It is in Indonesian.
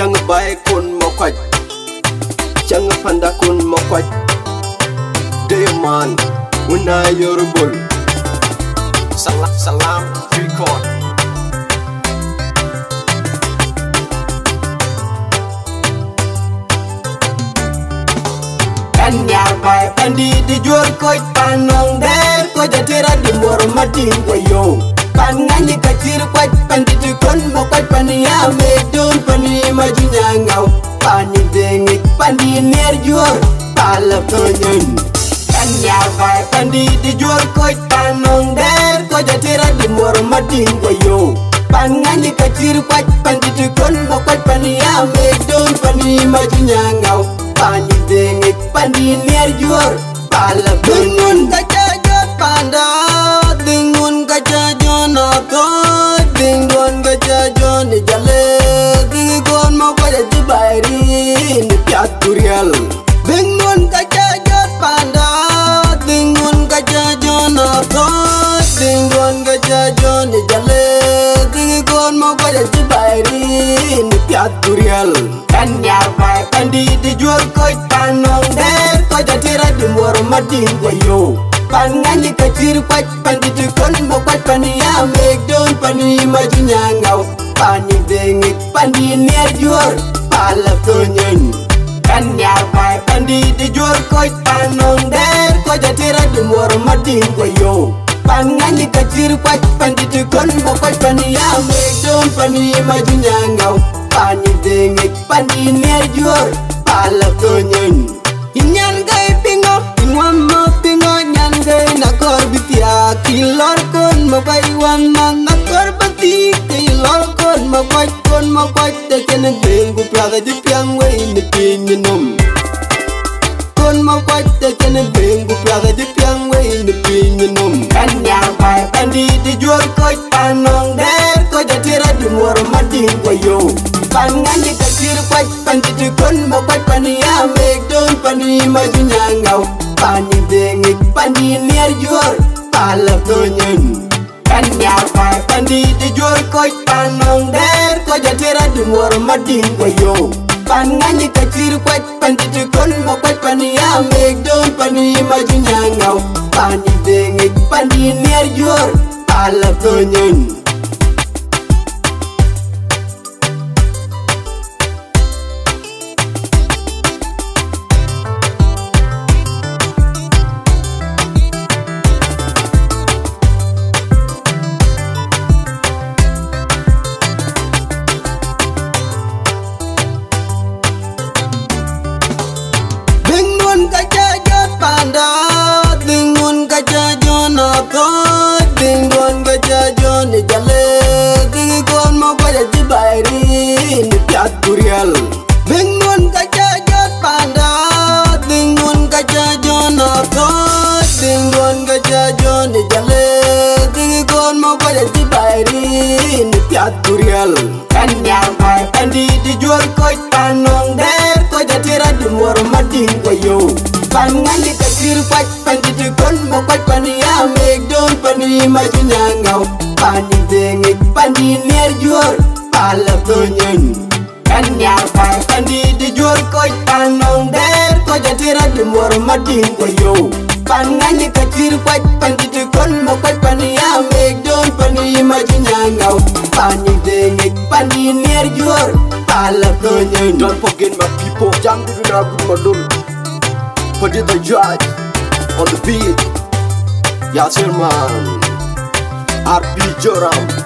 Chang bay kun mokwaj Chang panda kun mokwaj Dayman Una yorubul Salam salam record. Kanyar bay pandi di jual koi panong der ko jatira di mor mading ko yo pan ngani kacir kwaj pandi di kon mo kwaj pani ya me don pani majunya ngau pani dengi pandi ner jual pala konyen Kanyar bay pandi di jual koi panong der ko jatira di mor mading ko yo pan ngani kacir kwaj pandi di kon mo kwaj pani ya me don pani majunya ngau pani dengik pani niar juar pala kaca jot panda dengun kaca jona ko dengun kaca jona jale dengun mau pada jibairi ni piat turial dengun kaca jot panda dengun kaca jona ko dengun kaca jona jale dengun mau pada jibairi ni piat turial Kanyar bay pandi di jual koi panong der Koi jatira di muar mading ko yo Pan ngani kacir kwaj pandi di kon mo kwaj pani ya meg don pani maju nyangau Pani dengik pandi niar jual pala konyen Kanyar bay pandi di jual koi panong der Koi jatira di muar mading ko yo. Pan ngani kacir kwaj pandi di kon mo kwaj pani ya meg don pani maju nyangau pani dengik pani ner juor pala konyen Inyan gay pingo, ingwam kon mo kaiwan man Nakor bati Kilor kon mo kwaj kon mo kwaj Teken ang bengu plada di piang way ni pinyinom Kon mo kwaj teken ang bengu plada di piang way ni pinyinom Kanyang bay pandi di juor koj panong der Ko jatira di muar mading ko yo Pangani kacir kwaj pandi di kon mo kwaj pani ya meg don pani maju nyangau Pani dengik pani niar juor pala konyen Kanyang bay pandi di juor koj panong der Ko jatira di muar mading ko yo. Pangani kacir kwaj pandi di kon mo kwaj pani ya meg don pani maju nyangau Pani dengik pani niar juor pala konyen Dengun Kurial Kanyang bay pandi dijual koi panong der Ko jatira di muar mading ko yo Pangani kacir kwaj pandi di kon mo kwaj pani ya meg don pani maju nyangau Pani dengik pani niar jual pala konyen Kanyang bay pandi dijual koi panong der Ko jatira di muar mading ko yo Pangani kacir kwaj pandi di konyen Don't forget my people. Jam di dunia good madul Put the judge On the beat. Yasir man. RP Joram